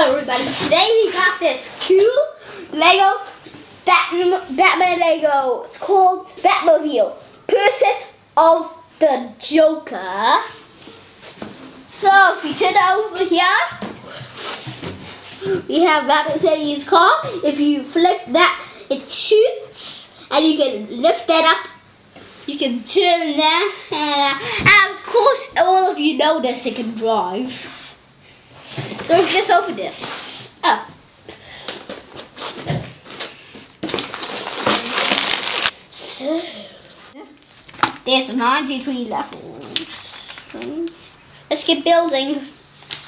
Hello everybody. Today we got this cool Lego Batman, Batman Lego. It's called Batmobile. Pursuit of the Joker. So if you turn it over here, we have Batman City's car. If you flip that, it shoots and you can lift that up. You can turn that and, uh, and of course all of you know this it can drive. So just open this up. So there's 93 levels. Let's get building.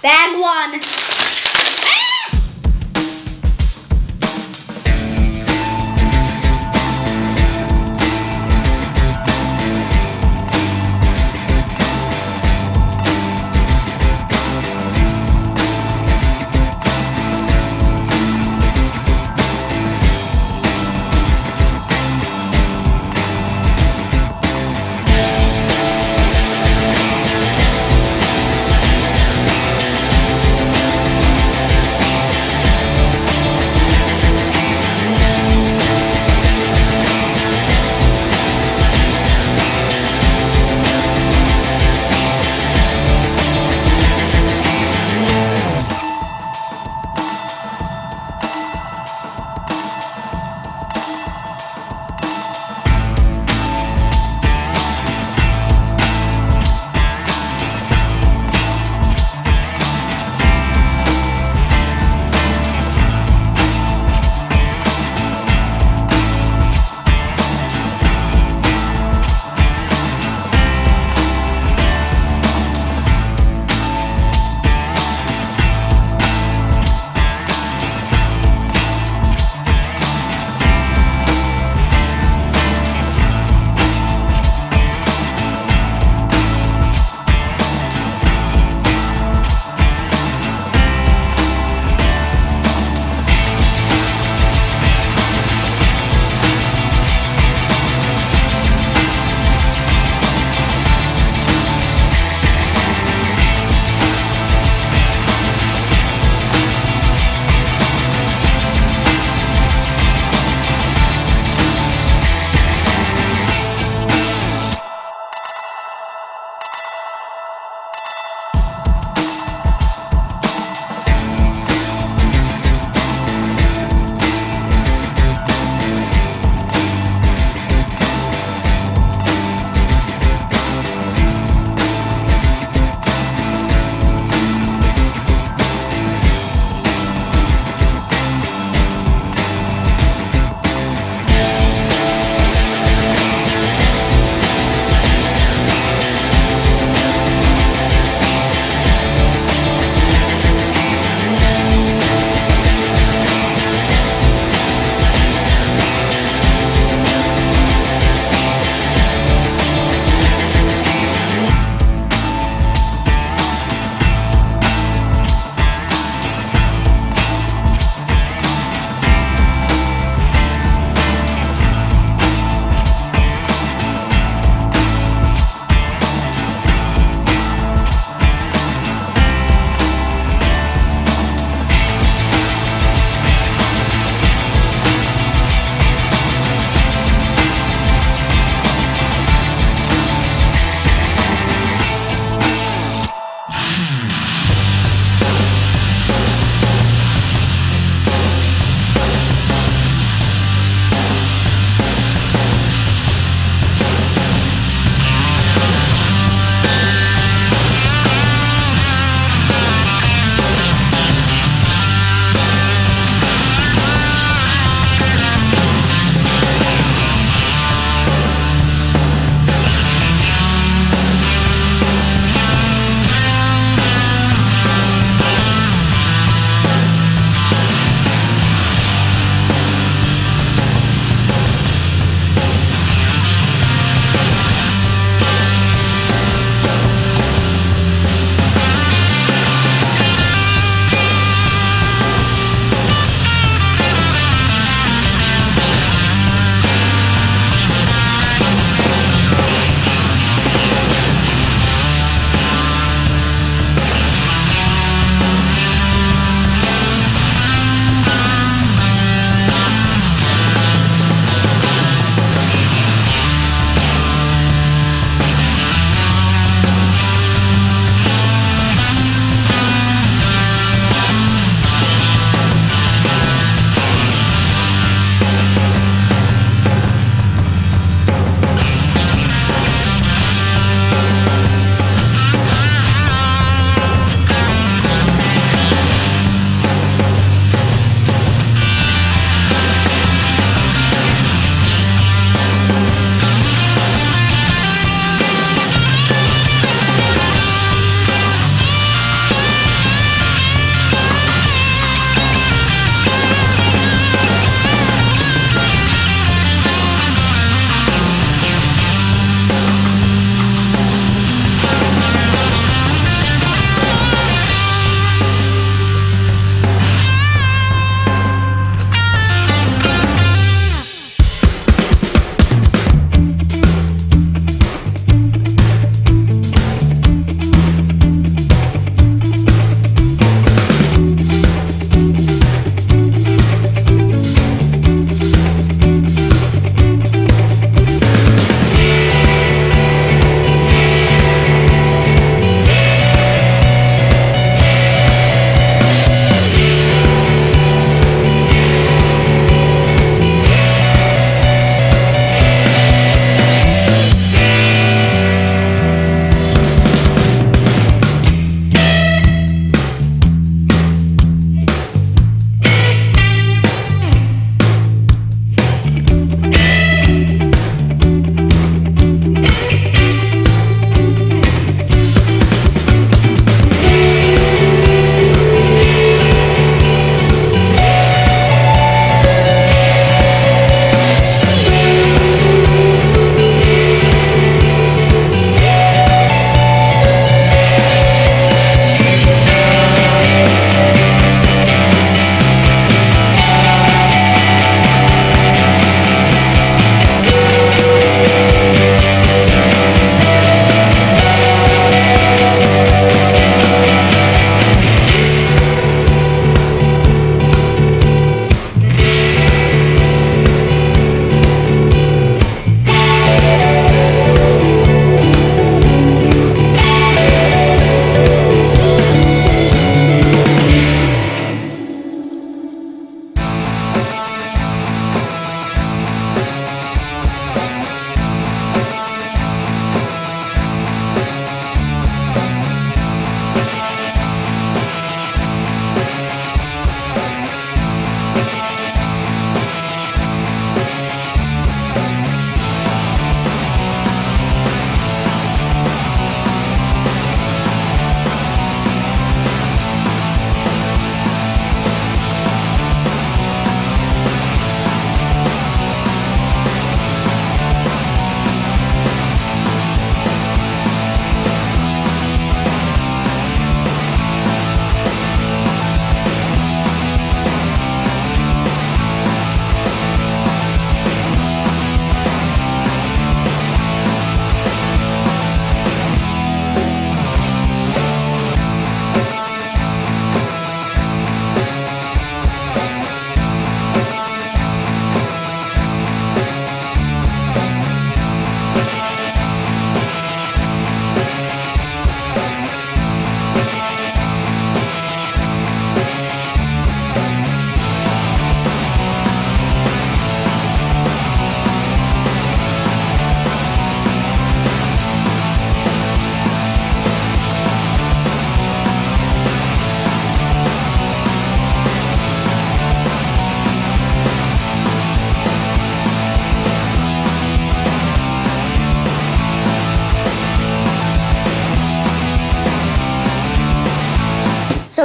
Bag one.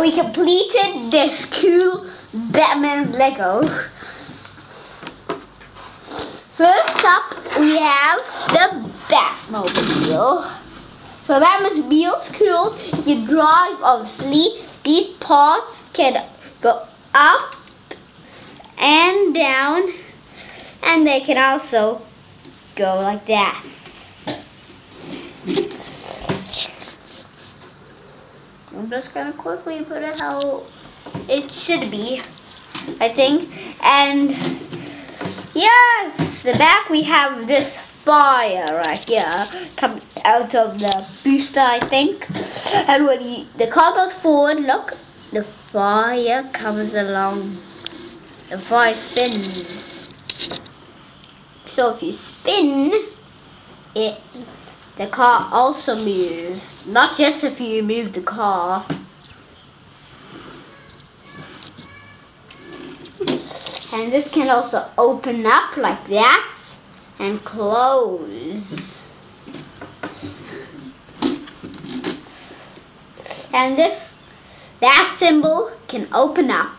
We completed this cool Batman Lego. First up, we have the Batmobile. So Batmobile's cool. You drive, obviously. These parts can go up and down. And they can also go like that. I'm just gonna quickly put it how it should be, I think. And yes, the back we have this fire right here come out of the booster, I think. And when you, the car goes forward, look, the fire comes along. The fire spins. So if you spin it, the car also moves. Not just if you move the car. And this can also open up like that and close. And this, that symbol can open up.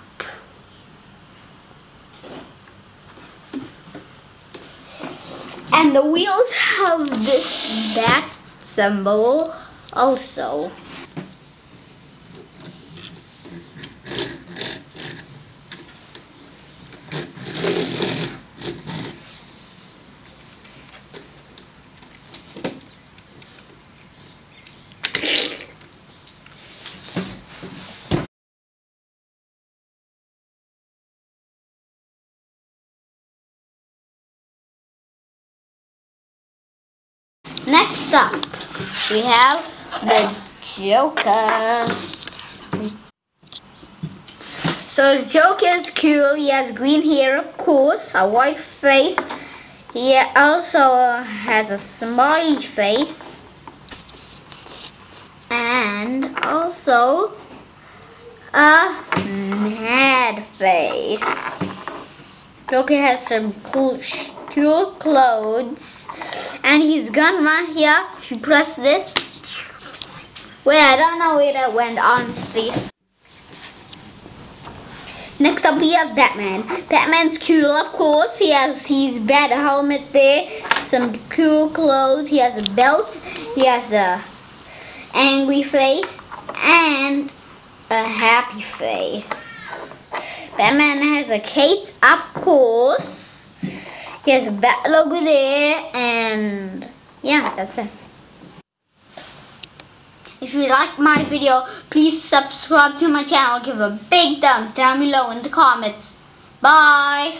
And the wheels have this bat symbol also. Next up, we have the Joker. So the Joker is cool. He has green hair, of course, a white face. He also has a smiley face. And also a mad face. Joker has some cool, cool clothes. And his gun right here, if you press this, wait, I don't know where that went, honestly. Next up, we have Batman. Batman's cool, of course. He has his bat helmet there, some cool clothes. He has a belt. He has a angry face and a happy face. Batman has a cape, of course. He has a bat logo there, and yeah, that's it. If you like my video, please subscribe to my channel. Give a big thumbs down below in the comments. Bye.